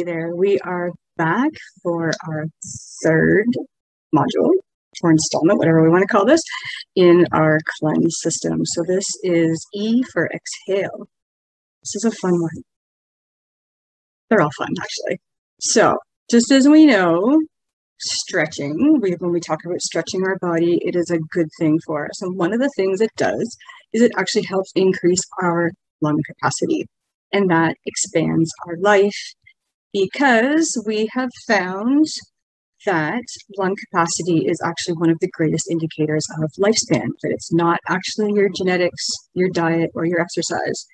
Hey there, we are back for our third module or installment, whatever we want to call this, in our cleanse system. So this is E for exhale. This is a fun one. They're all fun, actually. So just as we know, stretching, we, when we talk about stretching our body, it is a good thing for us. And one of the things it does is it actually helps increase our lung capacity. And that expands our life because we have found that lung capacity is actually one of the greatest indicators of lifespan, that it's not actually your genetics, your diet, or your exercise.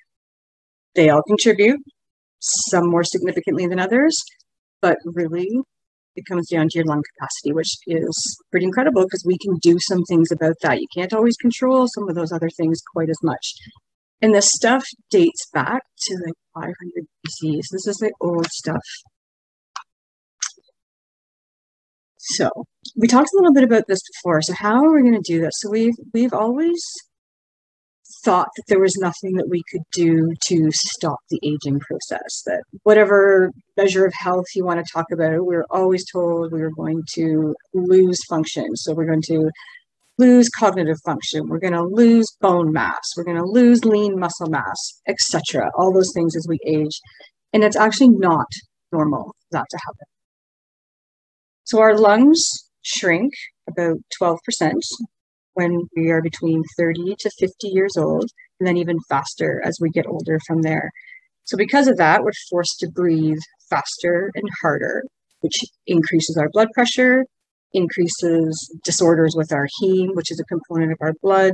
They all contribute, some more significantly than others, but really it comes down to your lung capacity, which is pretty incredible because we can do some things about that. You can't always control some of those other things quite as much. And this stuff dates back to like 500 BC. This is the old stuff. So we talked a little bit about this before. So how are we going to do this? So we've we've always thought that there was nothing that we could do to stop the aging process. That whatever measure of health you want to talk about, we were always told we were going to lose function. So we're going to lose cognitive function, we're going to lose bone mass, we're going to lose lean muscle mass, etc. All those things as we age. And it's actually not normal that to happen. So our lungs shrink about 12% when we are between 30 to 50 years old, and then even faster as we get older from there. So because of that, we're forced to breathe faster and harder, which increases our blood pressure, increases disorders with our heme, which is a component of our blood,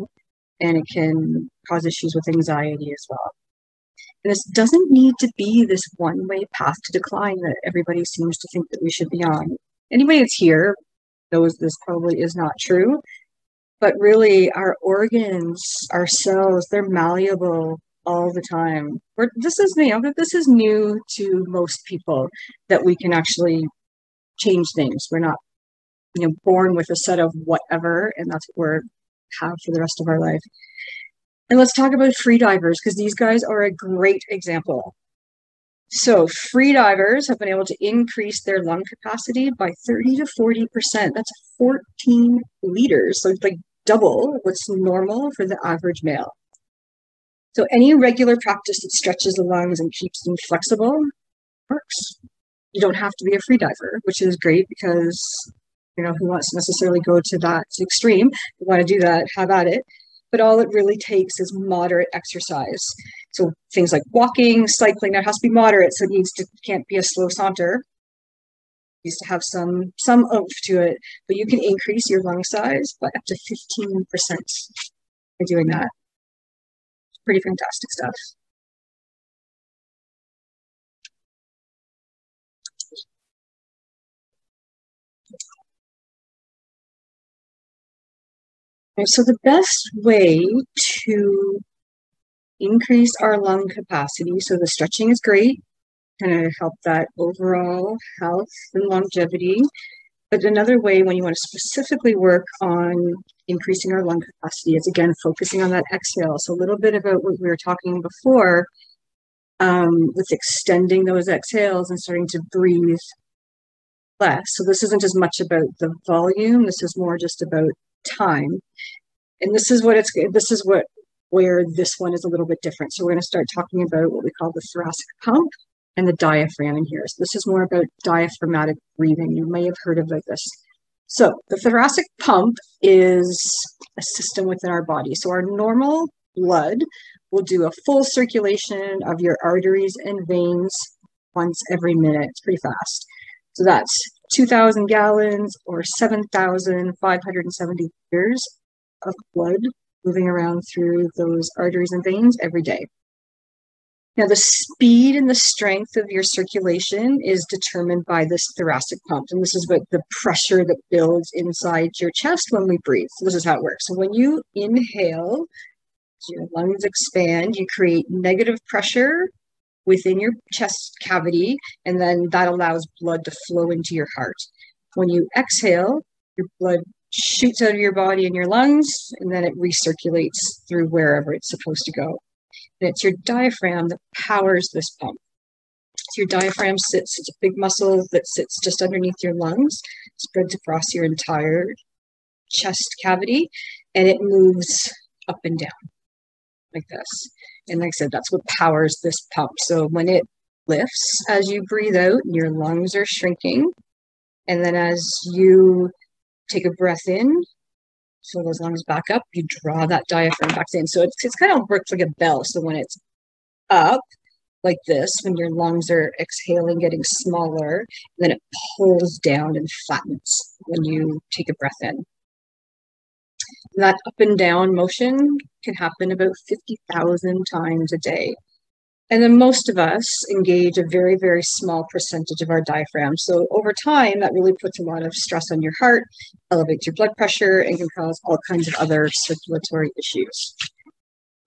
and it can cause issues with anxiety as well. And this doesn't need to be this one way path to decline that everybody seems to think that we should be on. Anybody that's here knows this probably is not true, but really our organs, our cells, they're malleable all the time. We're, this is you know this is new to most people that we can actually change things. We're not you know, born with a set of whatever, and that's what we're have for the rest of our life. And let's talk about free divers because these guys are a great example. So, free divers have been able to increase their lung capacity by 30 to 40%. That's 14 liters. So, it's like double what's normal for the average male. So, any regular practice that stretches the lungs and keeps them flexible works. You don't have to be a free diver, which is great because you know, who wants to necessarily go to that extreme, who want to do that, have at it. But all it really takes is moderate exercise. So things like walking, cycling, that has to be moderate. So it needs to can't be a slow saunter. It needs to have some some oomph to it. But you can increase your lung size by up to 15% by doing that. Pretty fantastic stuff. So the best way to increase our lung capacity, so the stretching is great, kind of help that overall health and longevity. But another way when you want to specifically work on increasing our lung capacity is again focusing on that exhale. So a little bit about what we were talking before um, with extending those exhales and starting to breathe less. So this isn't as much about the volume, this is more just about time. And this is what it's this is what where this one is a little bit different. So we're going to start talking about what we call the thoracic pump and the diaphragm in here. So this is more about diaphragmatic breathing. You may have heard about this. So the thoracic pump is a system within our body. So our normal blood will do a full circulation of your arteries and veins once every minute. It's pretty fast. So that's 2,000 gallons or 7,570 liters of blood moving around through those arteries and veins every day. Now, the speed and the strength of your circulation is determined by this thoracic pump. And this is what the pressure that builds inside your chest when we breathe. So, this is how it works. So, when you inhale, your lungs expand, you create negative pressure within your chest cavity, and then that allows blood to flow into your heart. When you exhale, your blood shoots out of your body and your lungs, and then it recirculates through wherever it's supposed to go. And it's your diaphragm that powers this pump. So your diaphragm sits, it's a big muscle that sits just underneath your lungs, spreads across your entire chest cavity, and it moves up and down like this. And like I said, that's what powers this pump. So when it lifts as you breathe out, your lungs are shrinking. And then as you take a breath in, so those lungs back up, you draw that diaphragm back in. So it's, it's kind of works like a bell. So when it's up like this, when your lungs are exhaling, getting smaller, then it pulls down and flattens when you take a breath in. That up and down motion can happen about 50,000 times a day. And then most of us engage a very, very small percentage of our diaphragm. So over time, that really puts a lot of stress on your heart, elevates your blood pressure, and can cause all kinds of other circulatory issues.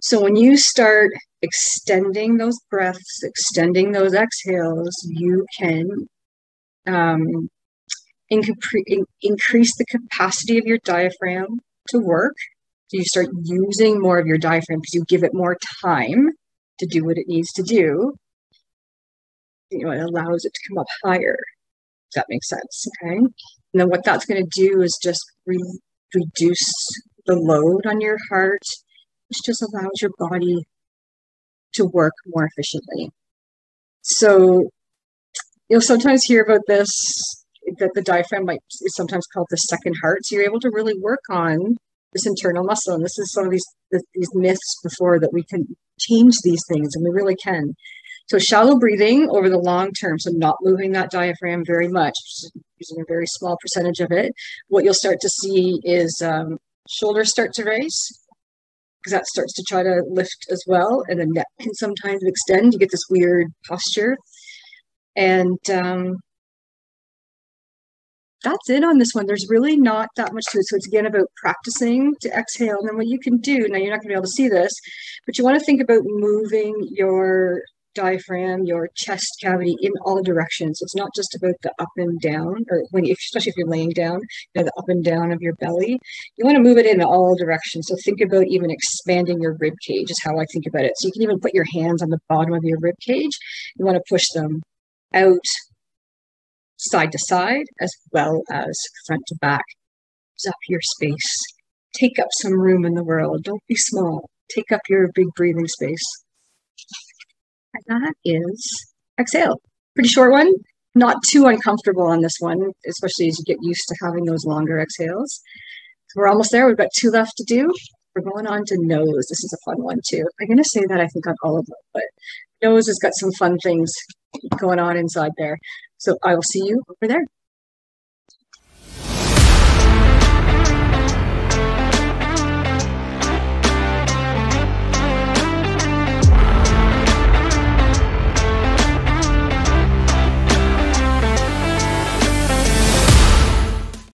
So when you start extending those breaths, extending those exhales, you can um, increase the capacity of your diaphragm to work. So you start using more of your diaphragm because you give it more time to do what it needs to do. You know, it allows it to come up higher. If that makes sense. Okay. And then what that's going to do is just re- reduce the load on your heart, which just allows your body to work more efficiently. So you'll sometimes hear about this that the diaphragm might is sometimes called the second heart. So you're able to really work on this internal muscle. And this is some of these these myths before that we can change these things, and we really can. So shallow breathing over the long term, so not moving that diaphragm very much, using a very small percentage of it. What you'll start to see is um, shoulders start to raise because that starts to try to lift as well, and the neck can sometimes extend. You get this weird posture, and um, that's it on this one. There's really not that much to it. So it's again about practicing to exhale. And then what you can do, now you're not going to be able to see this, but you want to think about moving your diaphragm, your chest cavity in all directions. It's not just about the up and down, or when, especially if you're laying down, you know, the up and down of your belly. You want to move it in all directions. So think about even expanding your rib cage is how I think about it. So you can even put your hands on the bottom of your rib cage. You want to push them out side to side as well as front to back. Use up your space. Take up some room in the world. Don't be small. Take up your big breathing space. And that is exhale. Pretty short one. Not too uncomfortable on this one, especially as you get used to having those longer exhales. We're almost there. We've got two left to do. We're going on to nose. This is a fun one too. I'm going to say that I think on all of them, but nose has got some fun things going on inside there. So I will see you over there.